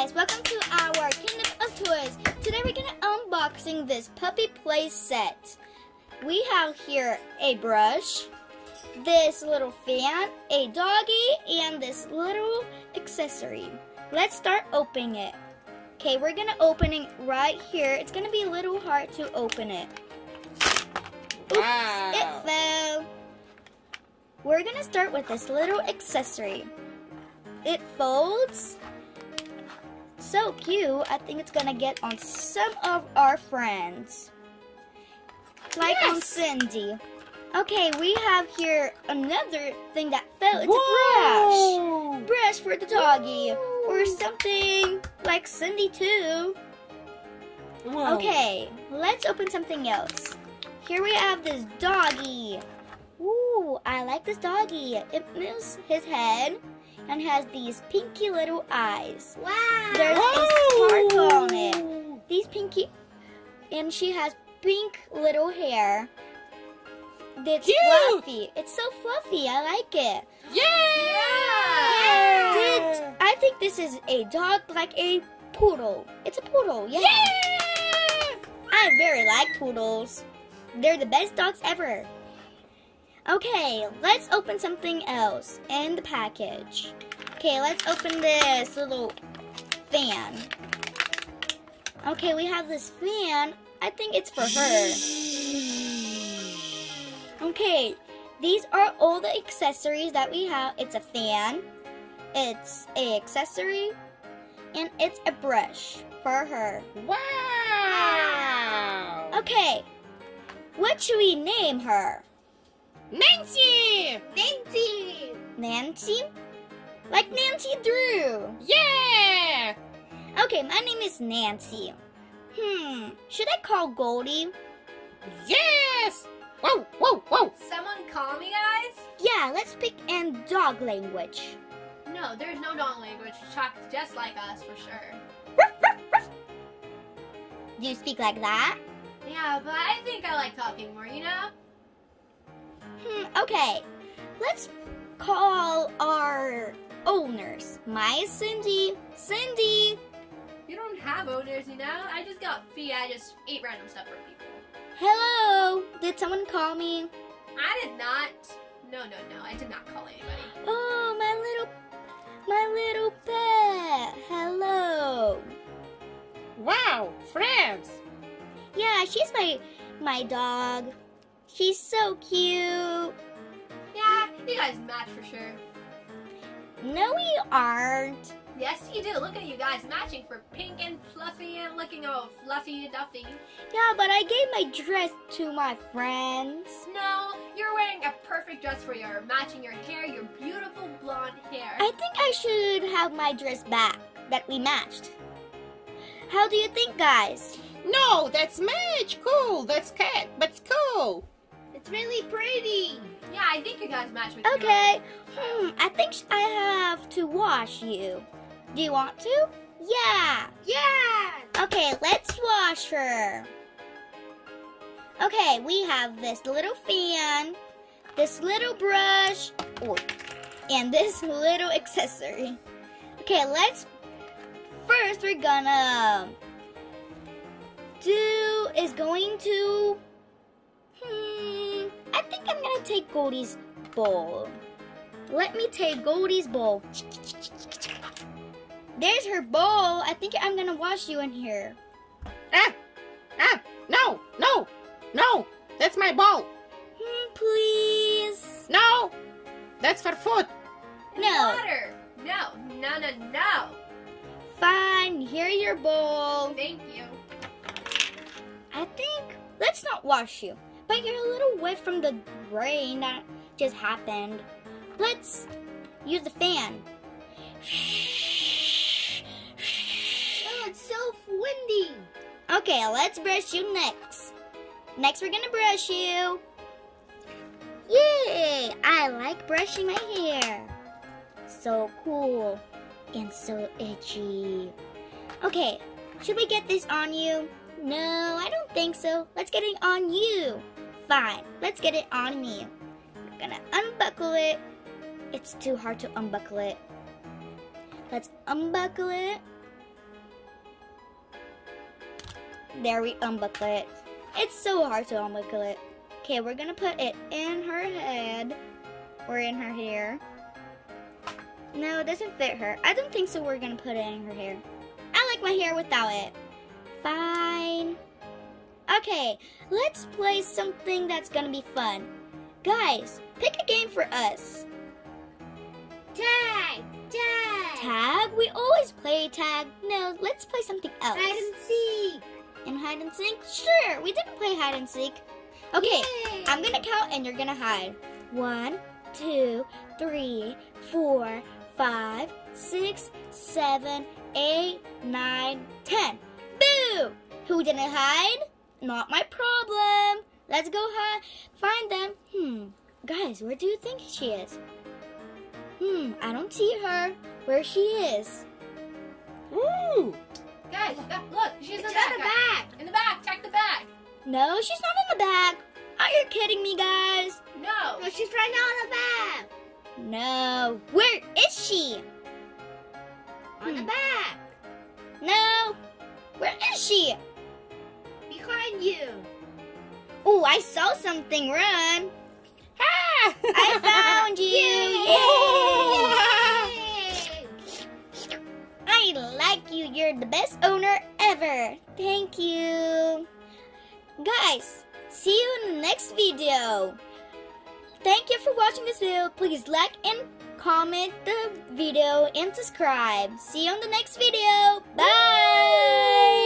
guys, welcome to our Kingdom of Toys. Today we're gonna unboxing this puppy play set. We have here a brush, this little fan, a doggy, and this little accessory. Let's start opening it. Okay, we're gonna open it right here. It's gonna be a little hard to open it. Oops, Wow. it fell. We're gonna start with this little accessory. It folds. So cute. I think it's gonna get on some of our friends. Like on Cindy. Okay, we have here another thing that fell. It's a brush. Brush for the doggy. Or something like Cindy too. Whoa. Okay, let's open something else. Here we have this doggy. Ooh, I like this doggy. It moves his head and has these pinky little eyes. Wow. There's a sparkle on it. These pinky, and she has pink little hair. It's Cute. fluffy. It's so fluffy. I like it. Yeah. Did- I think this is a dog like a poodle. It's a poodle. Yeah. Yeah. I very like poodles. They're the best dogs ever. Okay, let's open something else in the package. Okay, let's open this little fan. Okay, we have this fan. I think it's for her. Okay, these are all the accessories that we have. It's a fan, it's a accessory, and it's a brush for her. Wow. Okay, what should we name her? Nancy. Nancy. Nancy? Like Nancy Drew. Yeah. Okay, my name is Nancy. Hmm, should I call Goldie? Yes. Whoa, whoa, whoa. Someone call me, guys? Yeah, let's pick in dog language. No, there's no dog language. Talk just like us for sure. Do you speak like that? Yeah, but I think I like talking more, you know? Hmm, okay. Let's call our owners. My Cindy. Cindy. You don't have owners, you know? I just got feet. I just ate random stuff for people. Hello. Did someone call me? I did not. No, no, no. I did not call anybody. Oh, my little, my little pet. Hello. Wow. Friends. Yeah, she's my, my dog. She's so cute. Yeah, you guys match for sure. No, we aren't. Yes, you do. Look at you guys matching for pink and fluffy and looking all fluffy and duffy. Yeah, but I gave my dress to my friends. No, you're wearing a perfect dress for your matching your hair, your beautiful blonde hair. I think I should have my dress back that we matched. How do you think, guys? No, that's much cool. That's cat, but it's cool. It's really pretty. yeah, I think you guys match with Okay. Hmm, I think I have to wash you. Do you want to? Yeah. Yeah. Okay, let's wash her. Okay, we have this little fan, this little brush, and this little accessory. Okay, let's. First, we're gonna do is going to. I think I'm gonna take Goldie's bowl. Let me take Goldie's bowl. There's her bowl. I think I'm gonna wash you in here. Ah. Ah. No. No. No. That's my ball. Hmm, please. No. That's for food. No. Water. No, no, no, no. Fine. Here your bowl. Thank you. I think let's not wash you. But you're a little wet from the rain that just happened. Let's use the fan. Oh, it's so windy. Okay, let's brush you next. Next, we're gonna brush you. Yay! I like brushing my hair. So cool and so itchy. Okay, should we get this on you? No, I don't think so. Let's get it on you. Fine, let's get it on me. We're gonna unbuckle it. It's too hard to unbuckle it. Let's unbuckle it. There we unbuckle it. It's so hard to unbuckle it. Okay, we're gonna put it in her head or in her hair. No, it doesn't fit her. I don't think so. We're gonna put it in her hair. I like my hair without it. Fine. Okay, let's play something that's gonna be fun. Guys, pick a game for us. Tag! Tag! Tag? We always play tag. No, let's play something else. Hide and seek! And hide and seek? Sure, we didn't play hide and seek. Okay, Yay! I'm gonna count and you're gonna hide. One, two, three, four, five, six, seven, eight, nine, ten. Boo! Who didn't hide? Not my problem. Let's go hi- find them. Hmm, guys, where do you think she is? Hmm, I don't see her. Where she is? Ooh. Guys, that- look, she's in the back. in the back! In the back. Check the back. No, she's not in the back. Are you kidding me, guys? No. No, she's right now in the back! No. Where is she? On the Hmm. back! Where is she? Behind you! Oh, I saw something run. Ah! I found you. Yay! I like you. You're the best owner ever. Thank you. Guys, see you in the next video. Thank you for watching this video. Please like and comment the video and subscribe. See you on the next video. Bye.